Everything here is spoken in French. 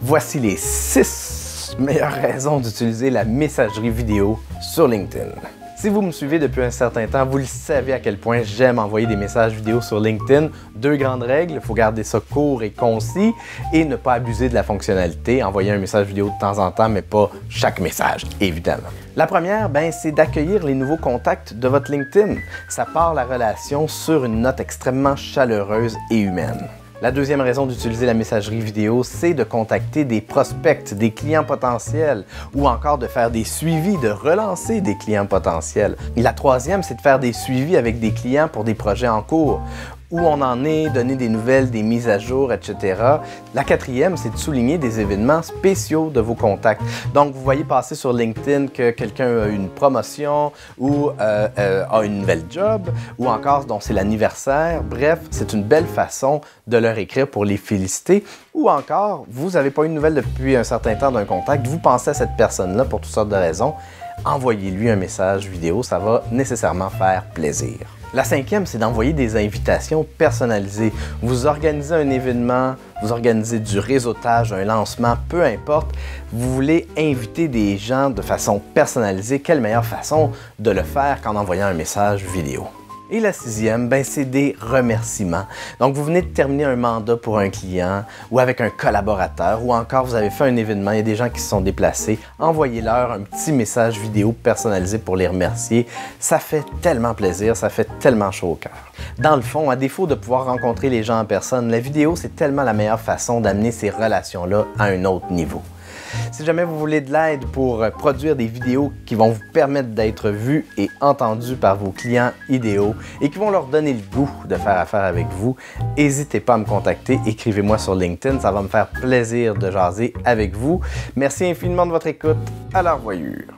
Voici les 6 meilleures raisons d'utiliser la messagerie vidéo sur LinkedIn. Si vous me suivez depuis un certain temps, vous le savez à quel point j'aime envoyer des messages vidéo sur LinkedIn. Deux grandes règles, il faut garder ça court et concis et ne pas abuser de la fonctionnalité. Envoyer un message vidéo de temps en temps, mais pas chaque message, évidemment. La première, ben, c'est d'accueillir les nouveaux contacts de votre LinkedIn. Ça part la relation sur une note extrêmement chaleureuse et humaine. La deuxième raison d'utiliser la messagerie vidéo, c'est de contacter des prospects, des clients potentiels ou encore de faire des suivis, de relancer des clients potentiels. Et la troisième, c'est de faire des suivis avec des clients pour des projets en cours où on en est, donner des nouvelles, des mises à jour, etc. La quatrième, c'est de souligner des événements spéciaux de vos contacts. Donc, vous voyez passer sur LinkedIn que quelqu'un a une promotion ou euh, euh, a une nouvelle job ou encore dont c'est l'anniversaire. Bref, c'est une belle façon de leur écrire pour les féliciter. Ou encore, vous n'avez pas eu de nouvelles depuis un certain temps d'un contact, vous pensez à cette personne-là pour toutes sortes de raisons, envoyez-lui un message vidéo, ça va nécessairement faire plaisir. La cinquième, c'est d'envoyer des invitations personnalisées. Vous organisez un événement, vous organisez du réseautage, un lancement, peu importe, vous voulez inviter des gens de façon personnalisée. Quelle meilleure façon de le faire qu'en envoyant un message vidéo? Et la sixième, ben, c'est des remerciements. Donc, vous venez de terminer un mandat pour un client ou avec un collaborateur ou encore vous avez fait un événement, il des gens qui se sont déplacés. Envoyez-leur un petit message vidéo personnalisé pour les remercier. Ça fait tellement plaisir, ça fait tellement chaud au cœur. Dans le fond, à défaut de pouvoir rencontrer les gens en personne, la vidéo, c'est tellement la meilleure façon d'amener ces relations-là à un autre niveau. Si jamais vous voulez de l'aide pour euh, produire des vidéos qui vont vous permettre d'être vus et entendus par vos clients idéaux et qui vont leur donner le goût de faire affaire avec vous, n'hésitez pas à me contacter, écrivez-moi sur LinkedIn, ça va me faire plaisir de jaser avec vous. Merci infiniment de votre écoute, à la revoyure.